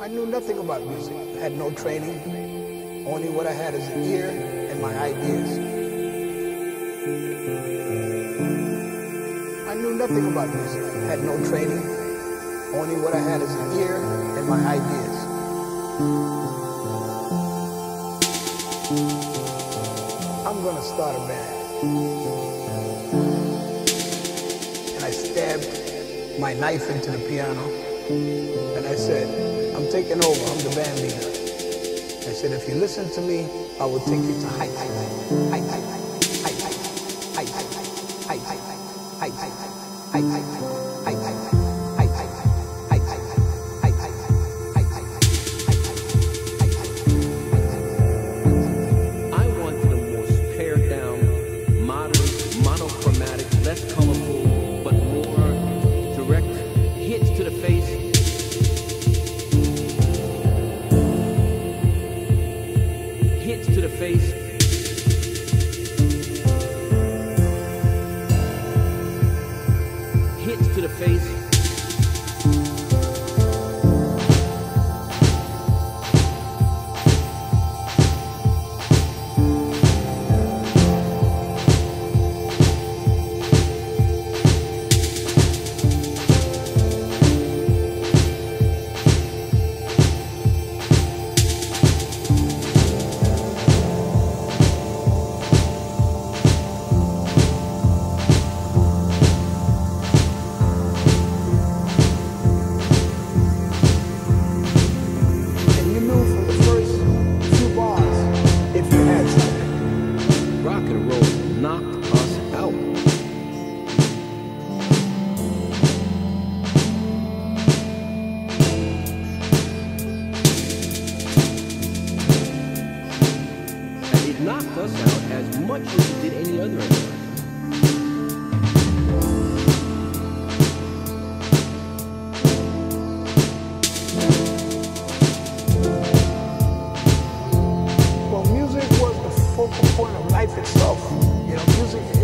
I knew nothing about music. I had no training. Only what I had is an ear and my ideas. I knew nothing about music. I had no training. Only what I had is an ear and my ideas. I'm gonna start a band. And I stabbed my knife into the piano. And I said, I'm taking over. I'm the band leader. I said, if you listen to me, I will take you to heights. Heights, heights, heights, heights, heights, heights, heights, heights, heights, heights, heights, knocked us out as much as it did any other. Well, music was the focal point of life itself. You know, music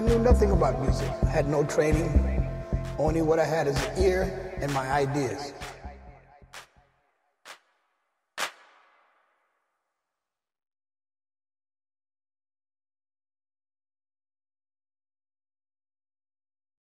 I knew nothing about music. I had no training. Only what I had is an ear and my ideas.